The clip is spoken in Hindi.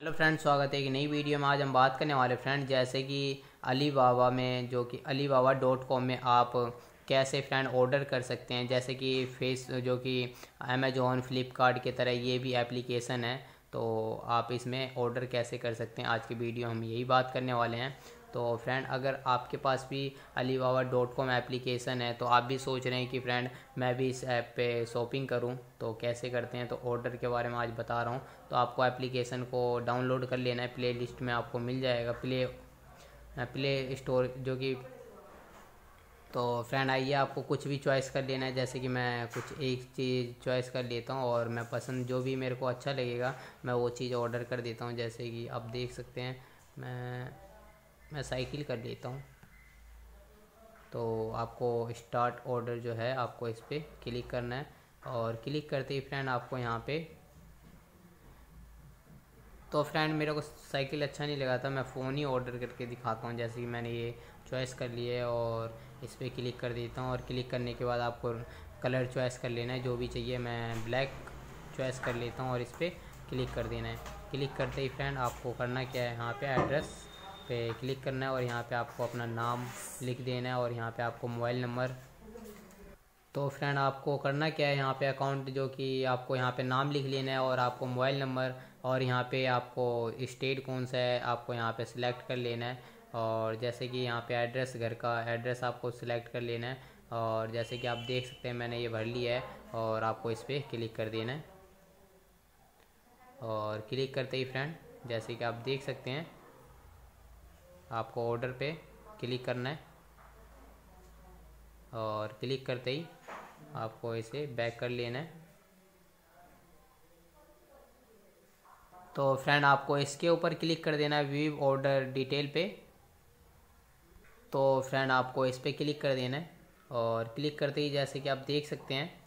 हेलो फ्रेंड स्वागत है एक नई वीडियो में। आज हम बात करने वाले फ्रेंड, जैसे कि अली बाबा में, जो कि अली बाबा डॉट कॉम में आप कैसे फ्रेंड ऑर्डर कर सकते हैं। जैसे कि फेस, जो कि अमेजोन फ्लिपकार्ट की तरह ये भी एप्लीकेशन है। तो आप इसमें ऑर्डर कैसे कर सकते हैं? आज की वीडियो हम यही बात करने वाले हैं। तो फ्रेंड अगर आपके पास भी Alibaba dot com application है तो आप भी सोच रहे हैं कि फ्रेंड मैं भी इस ऐप पे शॉपिंग करूँ तो कैसे करते हैं? तो ऑर्डर के बारे में आज बता रहा हूँ। तो आपको एप्लीकेशन को डाउनलोड कर लेना है। प्ले लिस्ट में आपको मिल जाएगा। प्ले प्ले स्टोर जो कि तो फ्रेंड आइए, आपको कुछ भी चॉइस कर लेना है, जैसे कि मैं कुछ एक चीज़ चॉइस कर लेता हूँ और मैं पसंद जो भी मेरे को अच्छा लगेगा, मैं वो चीज़ ऑर्डर कर देता हूँ। जैसे कि आप देख सकते हैं, मैं मैं साइकिल कर लेता हूँ। तो आपको स्टार्ट ऑर्डर जो है, आपको इस पर क्लिक करना है और क्लिक करते ही फ्रेंड आपको यहाँ पे तो फ्रेंड मेरे को साइकिल अच्छा नहीं लगा था, मैं फ़ोन ही ऑर्डर करके दिखाता हूँ। जैसे कि मैंने ये चॉइस कर लिए और इस पर क्लिक कर देता हूँ और क्लिक करने के बाद आपको कलर चॉइस कर लेना है, जो भी चाहिए मैं ब्लैक चॉइस कर लेता हूँ और इस पर क्लिक कर देना है। क्लिक करते ही फ्रेंड आपको करना क्या है, यहाँ पे एड्रेस पे क्लिक करना है और यहाँ पे आपको अपना नाम लिख देना है और यहाँ पे आपको मोबाइल नंबर। तो फ्रेंड आपको करना क्या है, यहाँ पे अकाउंट जो कि आपको यहाँ पे नाम लिख लेना है और आपको मोबाइल नंबर और यहाँ पे आपको स्टेट कौन सा है, आपको यहाँ पे सिलेक्ट कर लेना है। और जैसे कि यहाँ पे एड्रेस घर का एड्रेस आपको सिलेक्ट कर लेना है। और जैसे कि आप देख सकते हैं, मैंने ये भर लिया है और आपको इस पर क्लिक कर देना है। और क्लिक करते ही फ्रेंड जैसे कि आप देख सकते हैं, आपको ऑर्डर पे क्लिक करना है। और क्लिक करते ही आपको इसे बैक कर लेना है। तो फ्रेंड आपको इसके ऊपर क्लिक कर देना है व्यू ऑर्डर डिटेल पे। तो फ्रेंड आपको इस पर क्लिक कर देना है। और क्लिक करते ही जैसे कि आप देख सकते हैं